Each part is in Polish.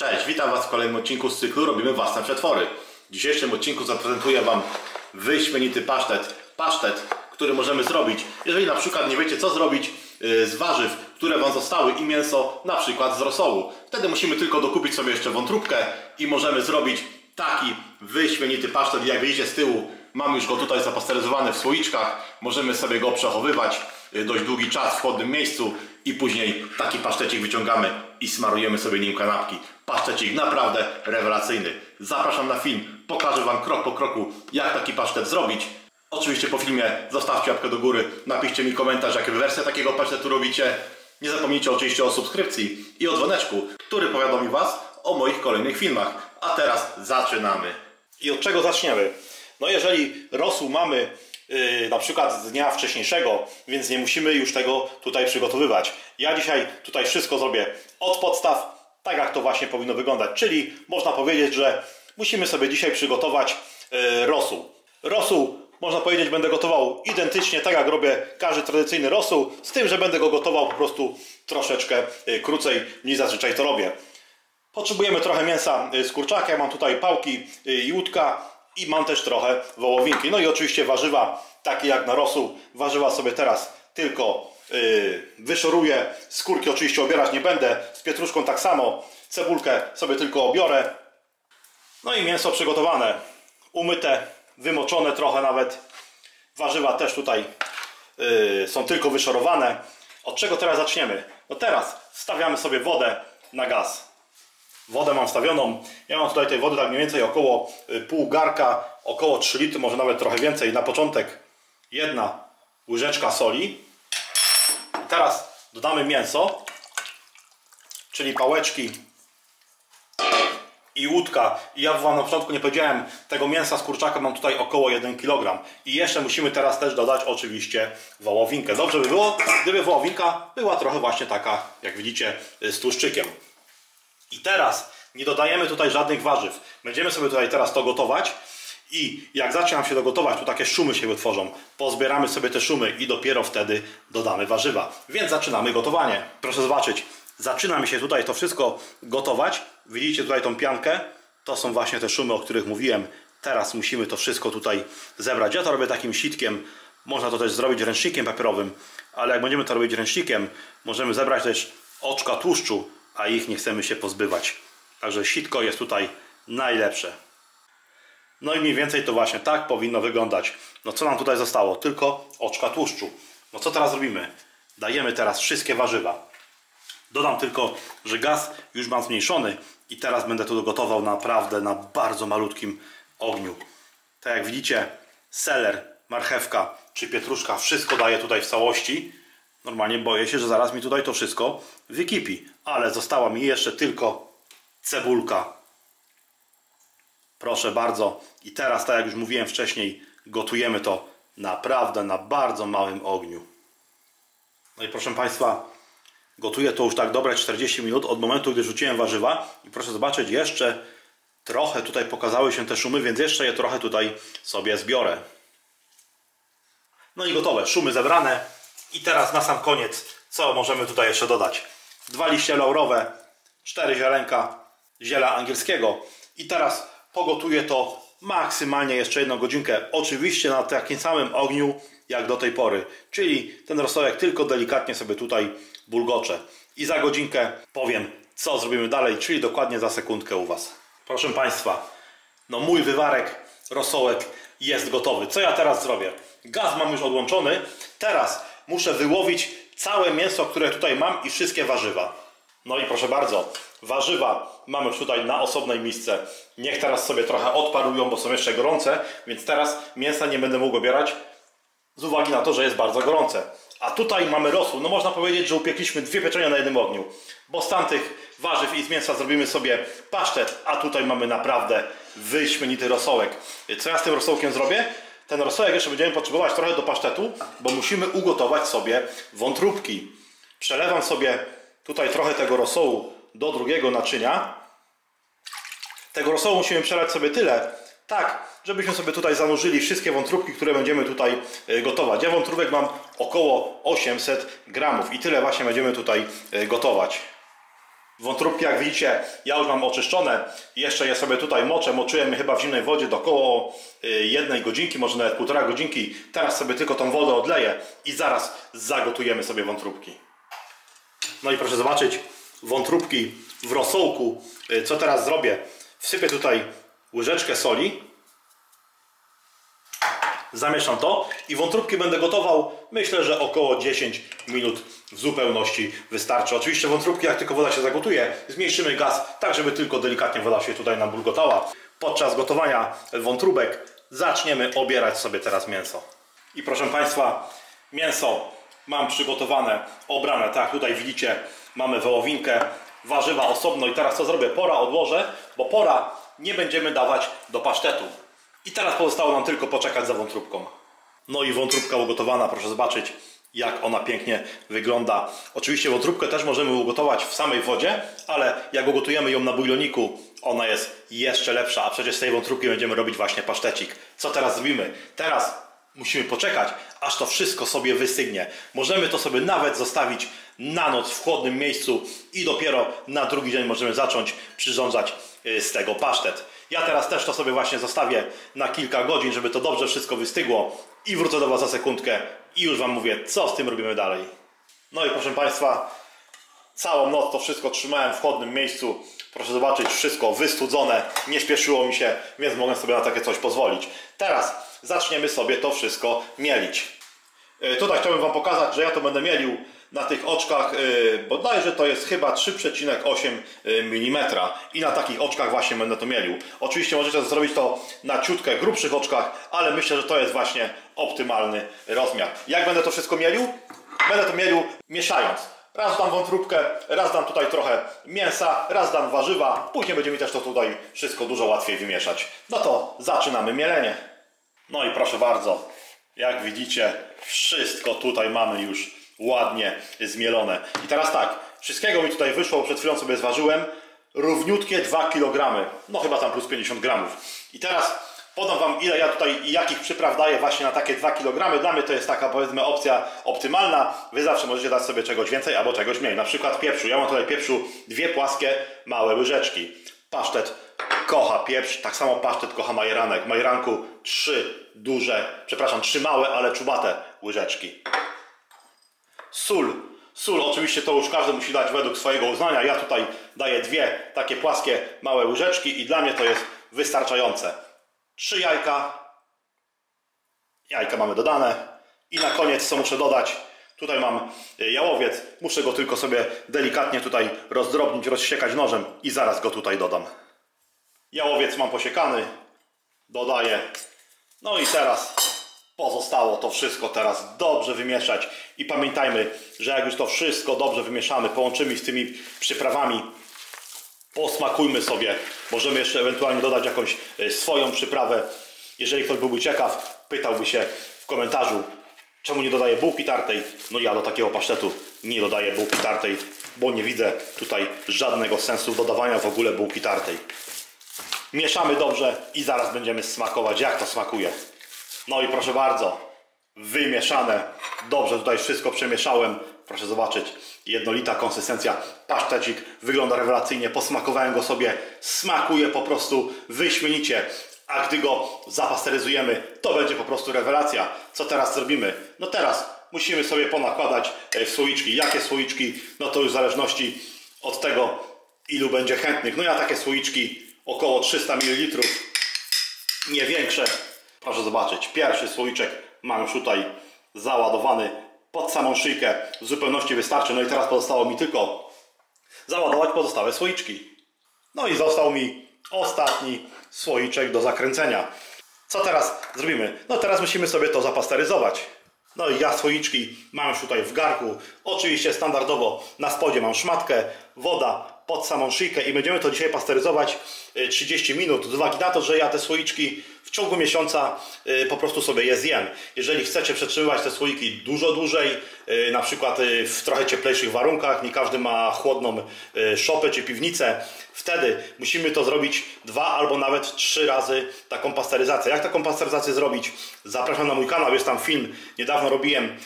Cześć, witam Was w kolejnym odcinku z cyklu Robimy Własne Przetwory. W dzisiejszym odcinku zaprezentuję Wam wyśmienity pasztet. Pasztet, który możemy zrobić, jeżeli na przykład nie wiecie co zrobić yy, z warzyw, które Wam zostały i mięso, na przykład z rosołu. Wtedy musimy tylko dokupić sobie jeszcze wątróbkę i możemy zrobić taki wyśmienity pasztet. Jak widzicie z tyłu, mam już go tutaj zapasteryzowany w słoiczkach. Możemy sobie go przechowywać yy, dość długi czas w chłodnym miejscu i później taki pasztecik wyciągamy i smarujemy sobie nim kanapki. Pasztecik naprawdę rewelacyjny. Zapraszam na film, pokażę Wam krok po kroku, jak taki pasztet zrobić. Oczywiście po filmie zostawcie łapkę do góry, napiszcie mi komentarz, jakie wersje takiego pasztetu robicie. Nie zapomnijcie oczywiście o subskrypcji i o dzwoneczku, który powiadomi Was o moich kolejnych filmach. A teraz zaczynamy. I od czego zaczniemy? No jeżeli rosół mamy na przykład z dnia wcześniejszego, więc nie musimy już tego tutaj przygotowywać. Ja dzisiaj tutaj wszystko zrobię od podstaw, tak jak to właśnie powinno wyglądać. Czyli można powiedzieć, że musimy sobie dzisiaj przygotować yy, rosół. Rosół, można powiedzieć, będę gotował identycznie tak jak robię każdy tradycyjny rosół, z tym, że będę go gotował po prostu troszeczkę yy, krócej niż zazwyczaj to robię. Potrzebujemy trochę mięsa z kurczaka, ja mam tutaj pałki i łódka i mam też trochę wołowinki. No i oczywiście warzywa, takie jak na rosół. Warzywa sobie teraz tylko yy, wyszoruję. Skórki oczywiście obierać nie będę. Z pietruszką tak samo. Cebulkę sobie tylko obiorę. No i mięso przygotowane. Umyte, wymoczone trochę nawet. Warzywa też tutaj yy, są tylko wyszorowane. Od czego teraz zaczniemy? No teraz stawiamy sobie wodę na gaz. Wodę mam stawioną. Ja mam tutaj tej wody tak mniej więcej około pół garka, około 3 litry, może nawet trochę więcej. Na początek jedna łyżeczka soli. Teraz dodamy mięso, czyli pałeczki i łódka. I ja Wam na początku nie powiedziałem, tego mięsa z kurczaka mam tutaj około 1 kg. I jeszcze musimy teraz też dodać oczywiście wołowinkę. Dobrze by było, gdyby wołowinka była trochę właśnie taka, jak widzicie, z tłuszczykiem. I teraz nie dodajemy tutaj żadnych warzyw. Będziemy sobie tutaj teraz to gotować i jak zacznie nam się to gotować, tu takie szumy się wytworzą. Pozbieramy sobie te szumy i dopiero wtedy dodamy warzywa. Więc zaczynamy gotowanie. Proszę zobaczyć, zaczyna mi się tutaj to wszystko gotować. Widzicie tutaj tą piankę? To są właśnie te szumy, o których mówiłem. Teraz musimy to wszystko tutaj zebrać. Ja to robię takim sitkiem. Można to też zrobić ręcznikiem papierowym, ale jak będziemy to robić ręcznikiem, możemy zebrać też oczka tłuszczu, a ich nie chcemy się pozbywać. Także sitko jest tutaj najlepsze. No i mniej więcej to właśnie tak powinno wyglądać. No co nam tutaj zostało? Tylko oczka tłuszczu. No co teraz robimy? Dajemy teraz wszystkie warzywa. Dodam tylko, że gaz już mam zmniejszony i teraz będę to gotował naprawdę na bardzo malutkim ogniu. Tak jak widzicie, seler, marchewka czy pietruszka, wszystko daję tutaj w całości. Normalnie boję się, że zaraz mi tutaj to wszystko wykipi. Ale została mi jeszcze tylko cebulka. Proszę bardzo. I teraz, tak jak już mówiłem wcześniej, gotujemy to naprawdę na bardzo małym ogniu. No i proszę Państwa, gotuję to już tak dobre 40 minut od momentu, gdy rzuciłem warzywa. I proszę zobaczyć, jeszcze trochę tutaj pokazały się te szumy, więc jeszcze je trochę tutaj sobie zbiorę. No i gotowe, szumy zebrane. I teraz na sam koniec, co możemy tutaj jeszcze dodać? Dwa liście laurowe, cztery ziarenka ziela angielskiego. I teraz pogotuję to maksymalnie jeszcze jedną godzinkę. Oczywiście na takim samym ogniu jak do tej pory. Czyli ten rosołek tylko delikatnie sobie tutaj bulgocze. I za godzinkę powiem, co zrobimy dalej, czyli dokładnie za sekundkę u Was. Proszę Państwa, no mój wywarek, rosołek jest gotowy. Co ja teraz zrobię? Gaz mam już odłączony. Teraz muszę wyłowić całe mięso, które tutaj mam i wszystkie warzywa. No i proszę bardzo, warzywa mamy już tutaj na osobnej misce. Niech teraz sobie trochę odparują, bo są jeszcze gorące, więc teraz mięsa nie będę mógł obierać z uwagi na to, że jest bardzo gorące. A tutaj mamy rosół. No można powiedzieć, że upiekliśmy dwie pieczenia na jednym ogniu. Bo z tamtych warzyw i z mięsa zrobimy sobie pasztet, a tutaj mamy naprawdę wyśmienity rosołek. Co ja z tym rosołkiem zrobię? Ten rosołek jeszcze będziemy potrzebować trochę do pasztetu, bo musimy ugotować sobie wątróbki. Przelewam sobie tutaj trochę tego rosołu do drugiego naczynia. Tego rosołu musimy przelać sobie tyle, tak, żebyśmy sobie tutaj zanurzyli wszystkie wątróbki, które będziemy tutaj gotować. Ja wątróbek mam około 800 gramów i tyle właśnie będziemy tutaj gotować. Wątróbki, jak widzicie, ja już mam oczyszczone. Jeszcze je sobie tutaj moczę. Moczyłem je chyba w zimnej wodzie do około y, jednej godzinki, może nawet półtora godzinki. Teraz sobie tylko tą wodę odleję i zaraz zagotujemy sobie wątróbki. No i proszę zobaczyć, wątróbki w rosołku. Y, Co teraz zrobię? Wsypię tutaj łyżeczkę soli. Zamieszam to i wątróbki będę gotował. Myślę, że około 10 minut w zupełności wystarczy. Oczywiście wątróbki, jak tylko woda się zagotuje, zmniejszymy gaz, tak żeby tylko delikatnie woda się tutaj nam bulgotała. Podczas gotowania wątróbek zaczniemy obierać sobie teraz mięso. I proszę Państwa, mięso mam przygotowane, obrane. Tak, tutaj widzicie, mamy wołowinkę, warzywa osobno. I teraz co zrobię? Pora odłożę, bo pora nie będziemy dawać do pasztetu. I teraz pozostało nam tylko poczekać za wątróbką. No i wątróbka ugotowana, proszę zobaczyć jak ona pięknie wygląda. Oczywiście wątróbkę też możemy ugotować w samej wodzie, ale jak ugotujemy ją na bujloniku, ona jest jeszcze lepsza, a przecież z tej wątróbki będziemy robić właśnie pasztecik. Co teraz zrobimy? Teraz musimy poczekać, aż to wszystko sobie wystygnie. Możemy to sobie nawet zostawić na noc w chłodnym miejscu i dopiero na drugi dzień możemy zacząć przyrządzać y, z tego pasztet. Ja teraz też to sobie właśnie zostawię na kilka godzin, żeby to dobrze wszystko wystygło i wrócę do Was za sekundkę i już Wam mówię, co z tym robimy dalej. No i proszę Państwa, całą noc to wszystko trzymałem w chłodnym miejscu. Proszę zobaczyć, wszystko wystudzone, nie śpieszyło mi się, więc mogę sobie na takie coś pozwolić. Teraz zaczniemy sobie to wszystko mielić. Yy, Tutaj chciałbym Wam pokazać, że ja to będę mielił na tych oczkach, yy, bodajże to jest chyba 3,8 mm i na takich oczkach właśnie będę to mielił. Oczywiście możecie zrobić to na ciutkę grubszych oczkach, ale myślę, że to jest właśnie optymalny rozmiar. Jak będę to wszystko mielił? Będę to mielił mieszając. Raz dam wątróbkę, raz dam tutaj trochę mięsa, raz dam warzywa. Później będzie mi też to tutaj wszystko dużo łatwiej wymieszać. No to zaczynamy mielenie. No i proszę bardzo, jak widzicie, wszystko tutaj mamy już ładnie zmielone. I teraz tak, wszystkiego mi tutaj wyszło, przed chwilą sobie zważyłem, równiutkie 2 kg, no chyba tam plus 50 gramów. I teraz podam Wam ile ja tutaj i jakich przypraw daję właśnie na takie 2 kg. Dla mnie to jest taka powiedzmy opcja optymalna. Wy zawsze możecie dać sobie czegoś więcej albo czegoś mniej. Na przykład pieprzu. Ja mam tutaj pieprzu dwie płaskie, małe łyżeczki. Pasztet kocha pieprz, tak samo pasztet kocha majeranek. Majeranku trzy duże, przepraszam, trzy małe, ale czubate łyżeczki. Sól. Sól oczywiście to już każdy musi dać według swojego uznania. Ja tutaj daję dwie takie płaskie, małe łyżeczki i dla mnie to jest wystarczające. Trzy jajka. Jajka mamy dodane. I na koniec co muszę dodać? Tutaj mam jałowiec. Muszę go tylko sobie delikatnie tutaj rozdrobnić, rozsiekać nożem i zaraz go tutaj dodam. Jałowiec mam posiekany. Dodaję. No i teraz pozostało to wszystko teraz dobrze wymieszać. I pamiętajmy, że jak już to wszystko dobrze wymieszamy, połączymy z tymi przyprawami, posmakujmy sobie. Możemy jeszcze ewentualnie dodać jakąś e, swoją przyprawę. Jeżeli ktoś byłby ciekaw, pytałby się w komentarzu, czemu nie dodaję bułki tartej. No ja do takiego pasztetu nie dodaję bułki tartej, bo nie widzę tutaj żadnego sensu dodawania w ogóle bułki tartej. Mieszamy dobrze i zaraz będziemy smakować, jak to smakuje. No i proszę bardzo, wymieszane. Dobrze tutaj wszystko przemieszałem. Proszę zobaczyć, jednolita konsystencja. Pasztecik wygląda rewelacyjnie. Posmakowałem go sobie. Smakuje po prostu wyśmienicie. A gdy go zapasteryzujemy, to będzie po prostu rewelacja. Co teraz zrobimy? No teraz musimy sobie ponakładać e, słoiczki. Jakie słoiczki? No to już w zależności od tego, ilu będzie chętnych. No ja takie słoiczki około 300 ml. Nie większe. Proszę zobaczyć, pierwszy słoiczek mam już tutaj załadowany pod samą szyjkę. W zupełności wystarczy. No i teraz pozostało mi tylko załadować pozostałe słoiczki. No i został mi ostatni słoiczek do zakręcenia. Co teraz zrobimy? No teraz musimy sobie to zapasteryzować. No i ja słoiczki mam już tutaj w garku. Oczywiście standardowo na spodzie mam szmatkę, woda pod samą szyjkę i będziemy to dzisiaj pasteryzować 30 minut. Z uwagi na to, że ja te słoiczki w ciągu miesiąca y, po prostu sobie je zjem. Jeżeli chcecie przetrzymywać te słoiki dużo dłużej, y, na przykład y, w trochę cieplejszych warunkach, nie każdy ma chłodną szopę czy piwnicę, wtedy musimy to zrobić dwa albo nawet trzy razy taką pasteryzację. Jak taką pasteryzację zrobić? Zapraszam na mój kanał, jest tam film. Niedawno robiłem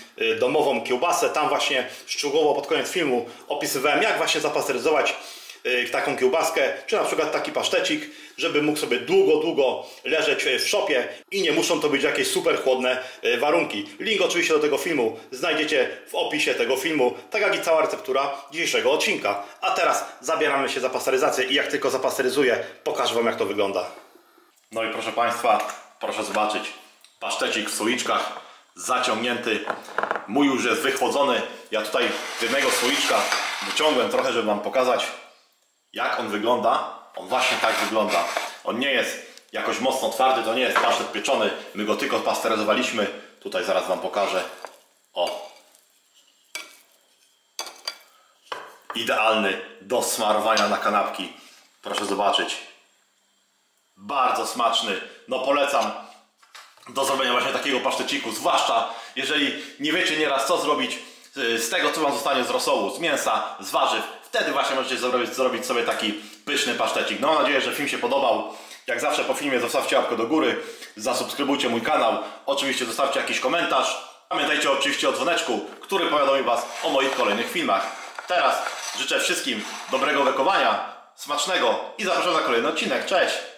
domową kiełbasę, tam właśnie szczegółowo pod koniec filmu opisywałem, jak właśnie zapasteryzować taką kiełbaskę, czy na przykład taki pasztecik, żeby mógł sobie długo, długo leżeć w szopie i nie muszą to być jakieś super chłodne y, warunki. Link oczywiście do tego filmu znajdziecie w opisie tego filmu, tak jak i cała receptura dzisiejszego odcinka. A teraz zabieramy się za pasteryzację i jak tylko zapasteryzuję, pokażę Wam jak to wygląda. No i proszę Państwa, proszę zobaczyć, pasztecik w słoiczkach, zaciągnięty. Mój już jest wychłodzony. Ja tutaj jednego słoiczka wyciągłem trochę, żeby Wam pokazać, jak on wygląda. On właśnie tak wygląda. On nie jest jakoś mocno twardy, to nie jest pasztet pieczony. My go tylko pasteryzowaliśmy. Tutaj zaraz Wam pokażę. O. Idealny do smarowania na kanapki. Proszę zobaczyć. Bardzo smaczny. No polecam do zrobienia właśnie takiego paszteciku. Zwłaszcza jeżeli nie wiecie nieraz co zrobić z tego co Wam zostanie z rosołu, z mięsa, z warzyw. Wtedy właśnie możecie zrobić, zrobić sobie taki pyszny pasztecik. No mam nadzieję, że film się podobał. Jak zawsze po filmie zostawcie łapkę do góry, zasubskrybujcie mój kanał. Oczywiście zostawcie jakiś komentarz. Pamiętajcie oczywiście o dzwoneczku, który powiadomi Was o moich kolejnych filmach. Teraz życzę wszystkim dobrego wekowania, smacznego i zapraszam na kolejny odcinek. Cześć!